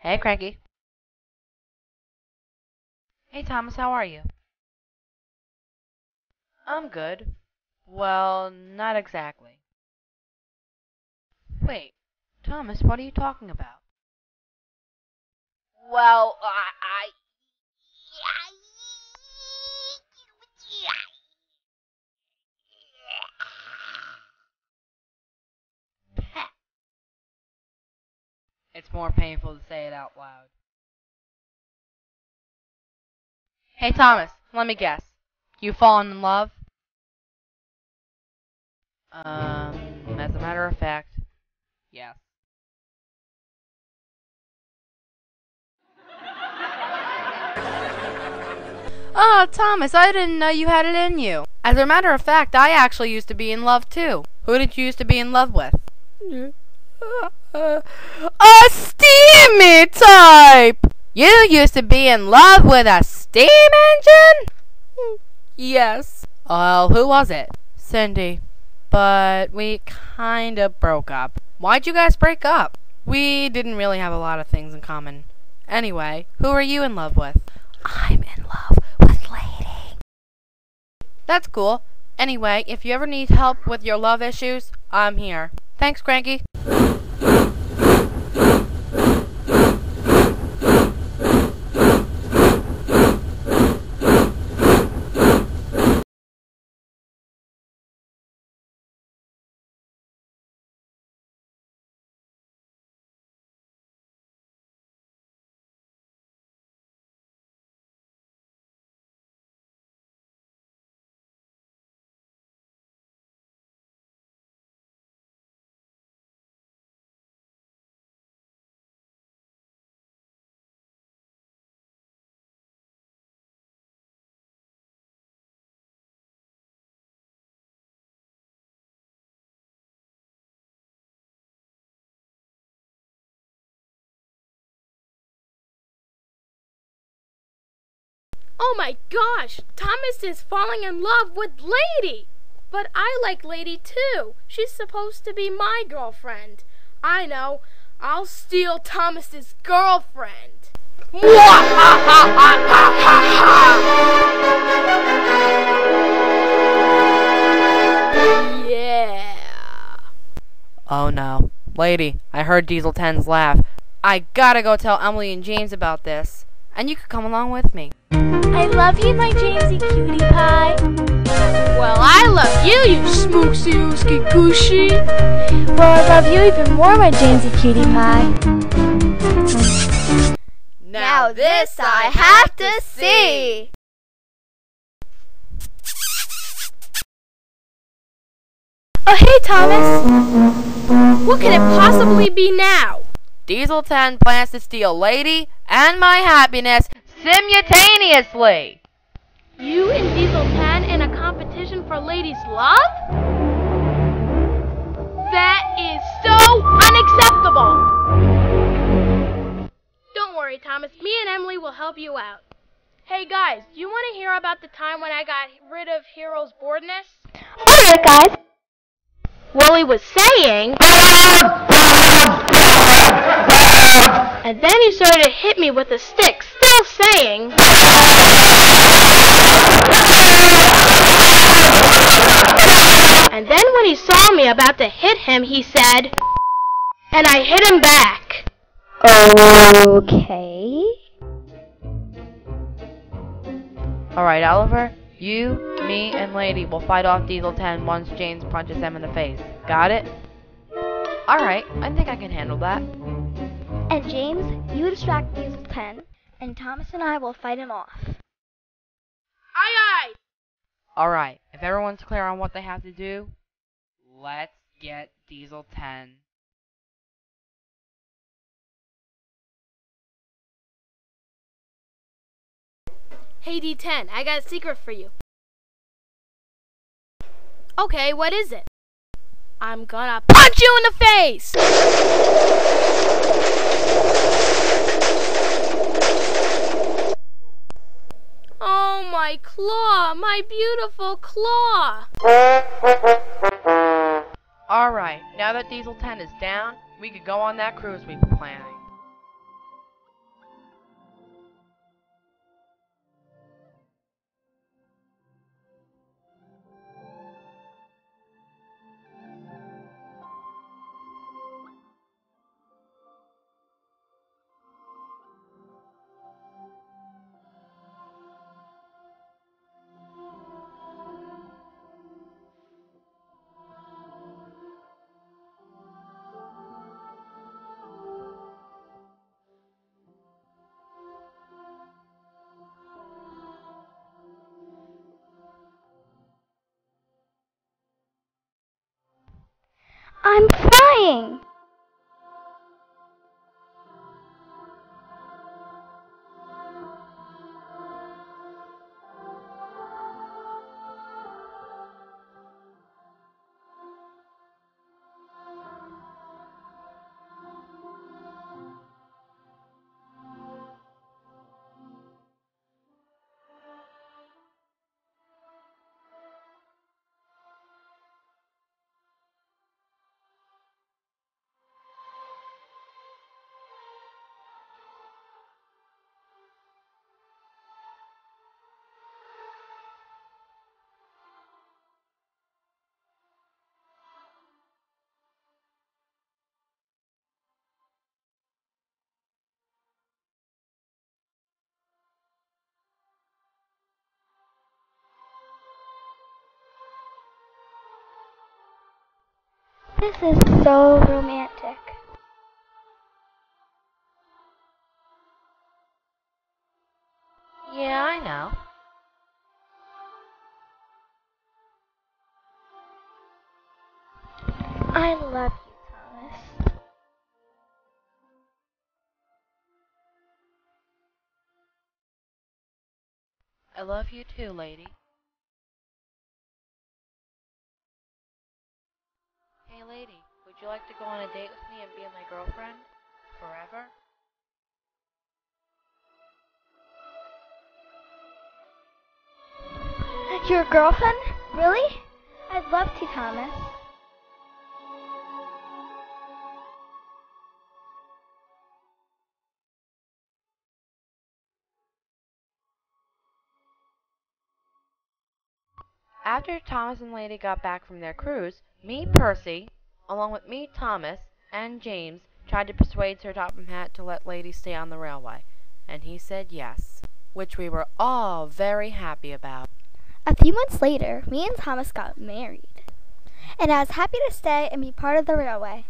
Hey, Cranky. Hey, Thomas, how are you? I'm good. Well, not exactly. Wait, Thomas, what are you talking about? Well, I, It's more painful to say it out loud. Hey, Thomas, let me guess. You've fallen in love? Um, as a matter of fact, yes. Oh, Thomas, I didn't know you had it in you. As a matter of fact, I actually used to be in love too. Who did you used to be in love with? a steamy type! You used to be in love with a steam engine? Yes. Well, who was it? Cindy. But we kinda broke up. Why'd you guys break up? We didn't really have a lot of things in common. Anyway, who are you in love with? I'm in love with Lady. That's cool. Anyway, if you ever need help with your love issues, I'm here. Thanks, Cranky. Oh my gosh, Thomas is falling in love with Lady. But I like Lady too. She's supposed to be my girlfriend. I know. I'll steal Thomas's girlfriend. yeah. Oh no. Lady, I heard Diesel 10's laugh. I gotta go tell Emily and James about this. And you could come along with me. I love you, my Jamesy cutie pie. Well, I love you, you smooksy oosky gooshy. Well, I love you even more, my Jamesy cutie pie. Now this I have to see. Oh, hey, Thomas. What could it possibly be now? Diesel 10 plans to steal Lady and my happiness simultaneously. You and Diesel 10 in a competition for Lady's love? That is so unacceptable! Don't worry, Thomas. Me and Emily will help you out. Hey guys, do you want to hear about the time when I got rid of Hiro's boredness? Alright, guys. Wooly was saying. And then he started to hit me with a stick, still saying. And then when he saw me about to hit him, he said. And I hit him back. Okay. Alright, Oliver, you, me, and Lady will fight off Diesel 10 once James punches him in the face. Got it? Alright, I think I can handle that. And James, you distract Diesel 10, and Thomas and I will fight him off. Aye aye! Alright, if everyone's clear on what they have to do, let's get Diesel 10. Hey D10, I got a secret for you. Okay, what is it? I'm gonna punch you in the face! Oh, my claw! My beautiful claw! Alright, now that Diesel 10 is down, we could go on that cruise we've been planning. I'm flying! This is so romantic. Yeah, I know. I love you, Thomas. I love you too, lady. Lady, would you like to go on a date with me and be my girlfriend? Forever? Your girlfriend? Really? I'd love to, Thomas. After Thomas and Lady got back from their cruise, me, Percy, along with me, Thomas, and James, tried to persuade Sir Topham Hatt to let Lady stay on the railway, and he said yes, which we were all very happy about. A few months later, me and Thomas got married. And I was happy to stay and be part of the railway.